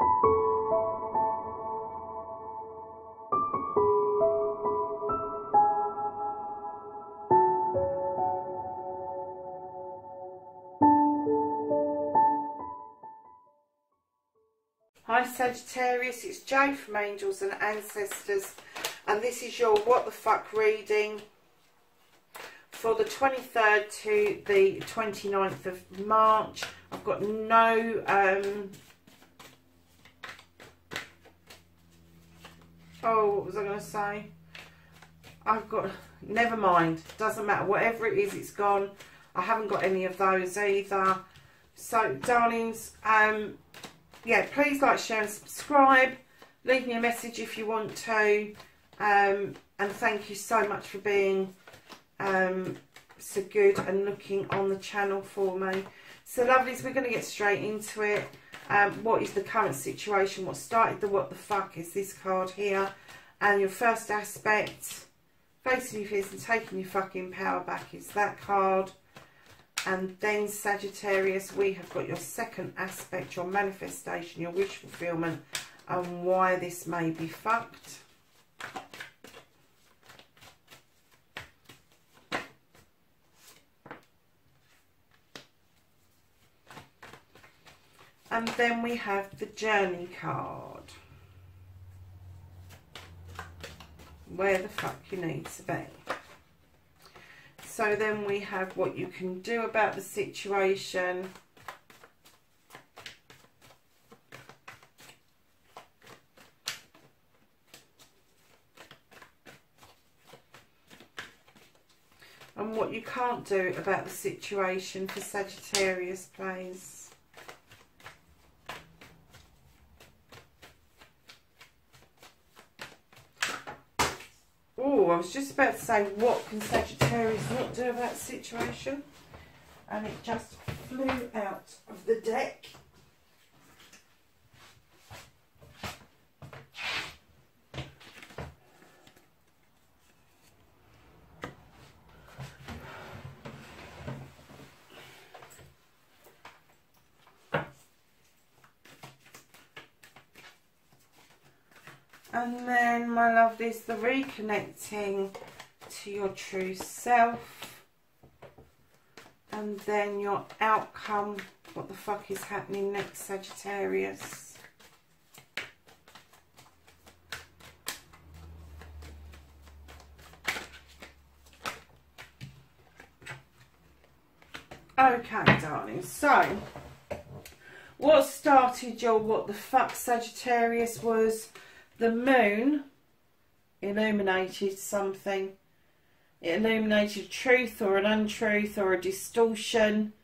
Hi Sagittarius, it's Jay from Angels and Ancestors and this is your what the fuck reading for the 23rd to the 29th of March. I've got no um oh what was I going to say I've got never mind doesn't matter whatever it is it's gone I haven't got any of those either so darlings um yeah, please like, share and subscribe. Leave me a message if you want to. Um, and thank you so much for being um, so good and looking on the channel for me. So lovelies, we're going to get straight into it. Um, what is the current situation? What started the what the fuck is this card here? And your first aspect, facing your fears and taking your fucking power back is that card. And then Sagittarius, we have got your second aspect, your manifestation, your wish fulfillment, and why this may be fucked. And then we have the journey card. Where the fuck you need to be. So then we have what you can do about the situation. And what you can't do about the situation for Sagittarius, please. I was just about to say, what can Sagittarius not do about the situation? And it just flew out of the deck. And then, my love, there's the reconnecting to your true self. And then your outcome. What the fuck is happening next, Sagittarius? Okay, darling. So, what started your what the fuck Sagittarius was the moon illuminated something. It illuminated truth or an untruth or a distortion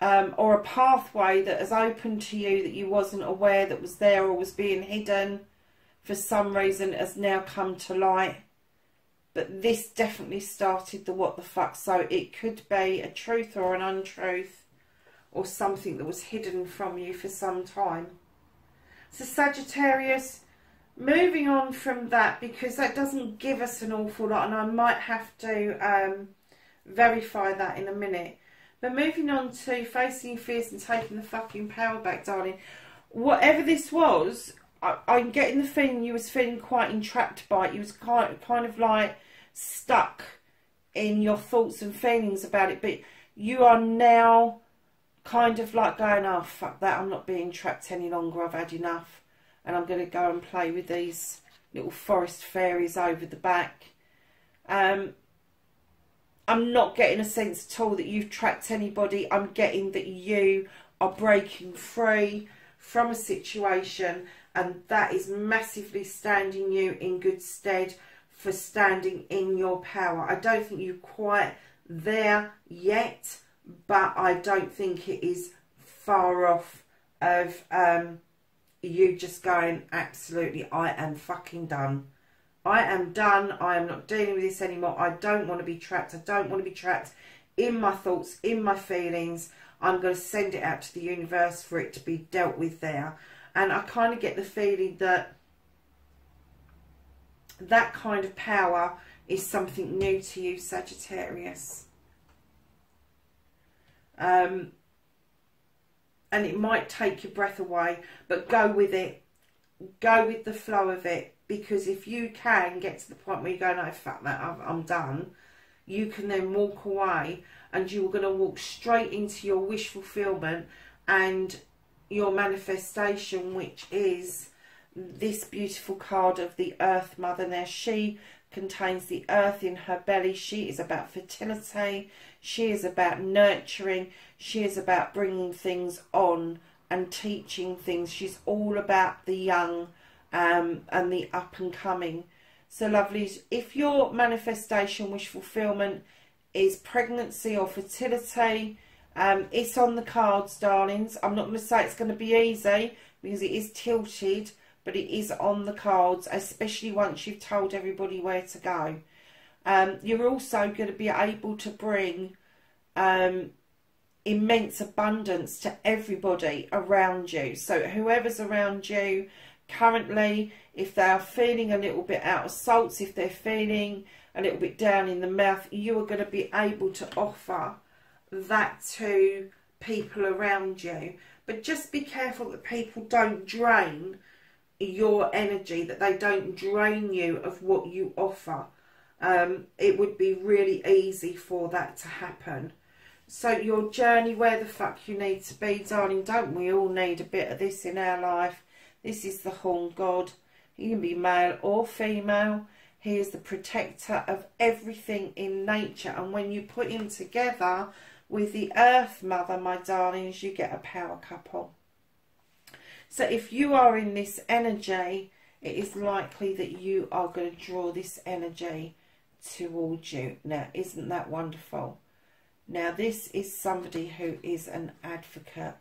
um, or a pathway that has opened to you that you wasn't aware that was there or was being hidden for some reason has now come to light. But this definitely started the what the fuck. So it could be a truth or an untruth or something that was hidden from you for some time. So Sagittarius, moving on from that because that doesn't give us an awful lot and I might have to um, verify that in a minute. But moving on to facing your fears and taking the fucking power back, darling. Whatever this was, I, am getting the feeling you was feeling quite entrapped by it. You was kind of, kind of like stuck in your thoughts and feelings about it. But you are now kind of like going, oh, fuck that. I'm not being trapped any longer. I've had enough and I'm going to go and play with these little forest fairies over the back. Um, I'm not getting a sense at all that you've tracked anybody. I'm getting that you are breaking free from a situation and that is massively standing you in good stead for standing in your power. I don't think you're quite there yet, but I don't think it is far off of um, you just going, absolutely, I am fucking done. I am done. I am not dealing with this anymore. I don't want to be trapped. I don't want to be trapped in my thoughts, in my feelings. I'm going to send it out to the universe for it to be dealt with there. And I kind of get the feeling that that kind of power is something new to you, Sagittarius. Um, and it might take your breath away, but go with it. Go with the flow of it because if you can get to the point where you go, no, fuck that, I'm, I'm done, you can then walk away and you're going to walk straight into your wish fulfillment and your manifestation, which is this beautiful card of the Earth Mother. Now, she contains the earth in her belly. She is about fertility. She is about nurturing. She is about bringing things on and teaching things. She's all about the young um, and the up and coming. So, lovelies, if your manifestation, wish fulfillment is pregnancy or fertility, um, it's on the cards, darlings. I'm not going to say it's going to be easy because it is tilted but it is on the cards, especially once you've told everybody where to go. Um, you're also going to be able to bring um, immense abundance to everybody around you. So whoever's around you currently, if they are feeling a little bit out of sorts, if they're feeling a little bit down in the mouth, you are going to be able to offer that to people around you. But just be careful that people don't drain your energy, that they don't drain you of what you offer. Um, it would be really easy for that to happen. So your journey, where the fuck you need to be, darling, don't we all need a bit of this in our life? This is the Horn God. He can be male or female. He is the protector of everything in nature. And when you put him together with the Earth Mother, my darlings, you get a power couple. So if you are in this energy, it is likely that you are going to draw this energy towards you. Now, isn't that wonderful? Now, this is somebody who is an advocate.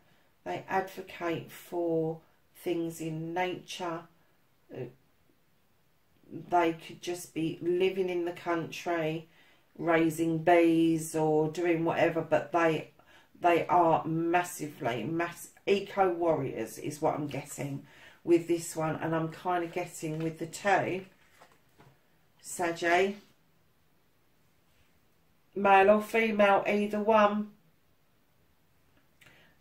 They advocate for things in nature. Uh, they could just be living in the country, raising bees or doing whatever, but they they are massively, mass, eco warriors is what I'm getting with this one. And I'm kind of getting with the two, Sajay, male or female, either one,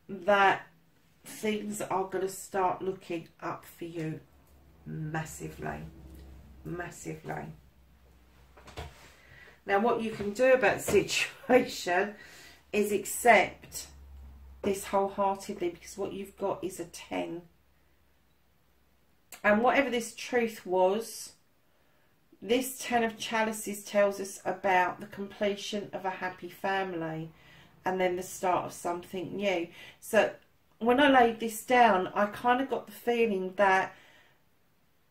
that things are going to start looking up for you massively, massively. Now what you can do about situation is accept this wholeheartedly because what you've got is a 10. And whatever this truth was, this Ten of Chalices tells us about the completion of a happy family and then the start of something new. So when I laid this down, I kind of got the feeling that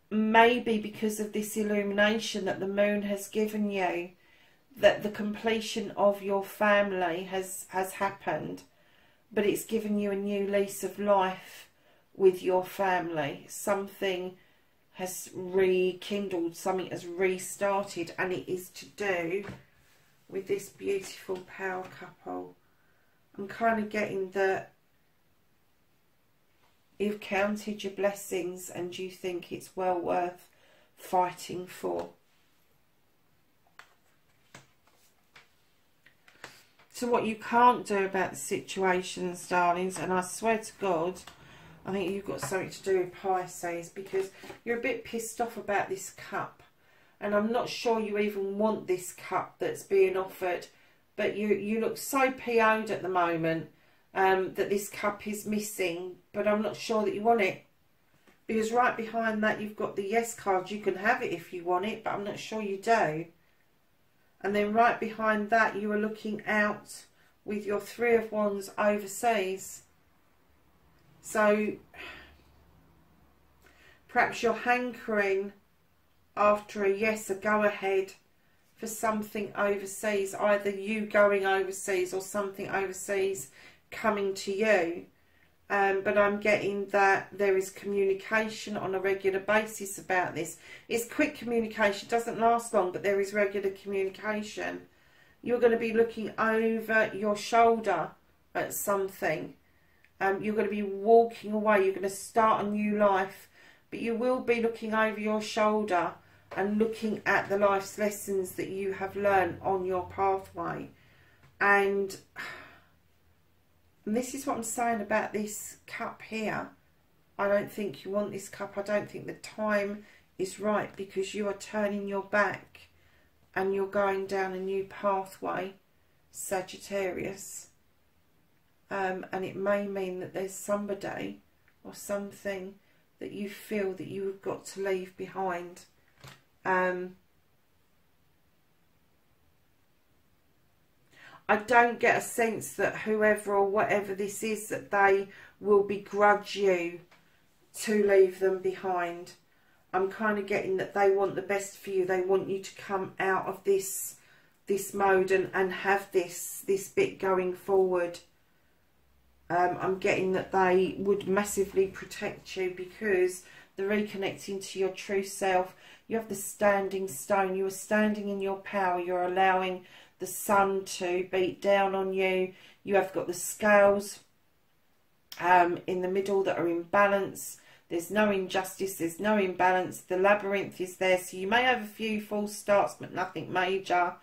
maybe because of this illumination that the moon has given you, that the completion of your family has has happened but it's given you a new lease of life with your family. Something has rekindled something has restarted and it is to do with this beautiful power couple. I'm kind of getting that you've counted your blessings and you think it's well worth fighting for to what you can't do about the situations, darlings. And I swear to God, I think you've got something to do with Pisces because you're a bit pissed off about this cup. And I'm not sure you even want this cup that's being offered. But you, you look so PO'd at the moment um, that this cup is missing. But I'm not sure that you want it. Because right behind that you've got the yes card. You can have it if you want it, but I'm not sure you do. And then right behind that, you are looking out with your Three of Wands overseas. So perhaps you're hankering after a yes, a go ahead for something overseas, either you going overseas or something overseas coming to you um, but I'm getting that there is communication on a regular basis about this. It's quick communication, doesn't last long, but there is regular communication. You're going to be looking over your shoulder at something. Um, you're going to be walking away. You're going to start a new life, but you will be looking over your shoulder and looking at the life's lessons that you have learned on your pathway. And And this is what I'm saying about this cup here. I don't think you want this cup. I don't think the time is right because you are turning your back and you're going down a new pathway, Sagittarius. Um, and it may mean that there's somebody or something that you feel that you have got to leave behind. Um, I don't get a sense that whoever or whatever this is that they will begrudge you to leave them behind. I'm kind of getting that they want the best for you. They want you to come out of this this mode and, and have this this bit going forward. Um, I'm getting that they would massively protect you because they're reconnecting to your true self. You have the standing stone. You are standing in your power. You're allowing the sun to beat down on you. You have got the scales um, in the middle that are in balance. There's no injustice, there's no imbalance. The labyrinth is there, so you may have a few false starts, but nothing major.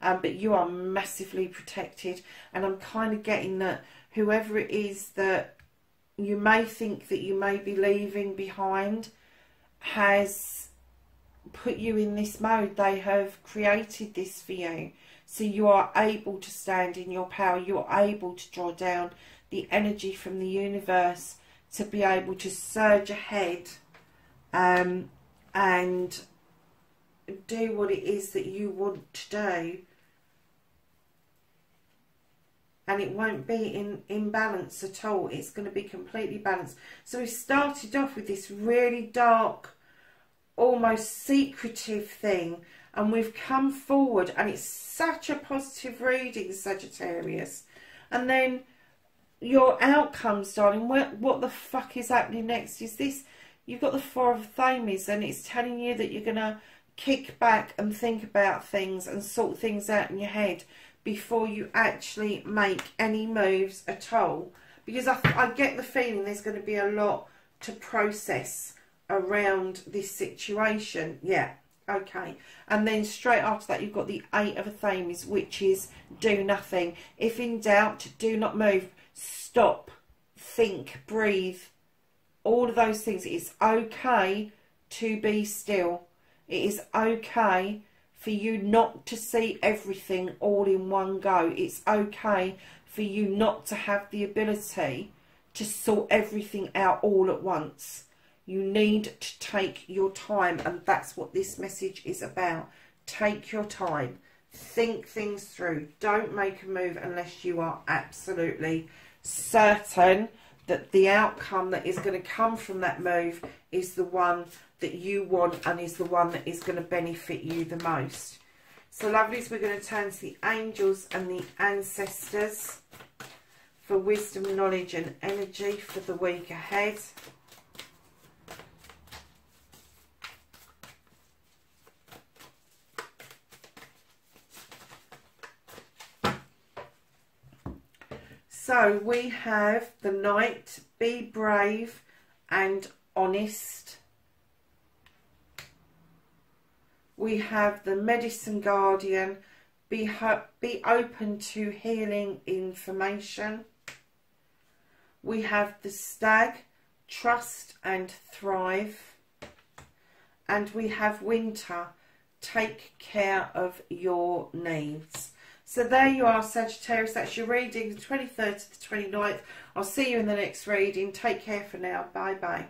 Um, but you are massively protected. And I'm kind of getting that whoever it is that you may think that you may be leaving behind has put you in this mode. They have created this for you. So you are able to stand in your power. You are able to draw down the energy from the universe to be able to surge ahead um, and do what it is that you want to do and it won't be in, in balance at all. It's going to be completely balanced. So we started off with this really dark, almost secretive thing and we've come forward and it's such a positive reading, Sagittarius. And then your outcomes, darling. What, what the fuck is happening next? Is this, you've got the Four of Thames and it's telling you that you're going to kick back and think about things and sort things out in your head before you actually make any moves at all. Because I, I get the feeling there's going to be a lot to process around this situation. Yeah, okay. And then straight after that, you've got the Eight of Thames, which is do nothing. If in doubt, do not move stop, think, breathe, all of those things. It's okay to be still. It is okay for you not to see everything all in one go. It's okay for you not to have the ability to sort everything out all at once. You need to take your time, and that's what this message is about. Take your time, think things through. Don't make a move unless you are absolutely certain that the outcome that is going to come from that move is the one that you want and is the one that is going to benefit you the most. So lovelies, we're going to turn to the angels and the ancestors for wisdom, knowledge and energy for the week ahead. So we have the knight, be brave and honest. We have the medicine guardian, be, be open to healing information. We have the stag, trust and thrive. And we have winter, take care of your needs. So there you are, Sagittarius. That's your reading, the 23rd to the 29th. I'll see you in the next reading. Take care for now. Bye-bye.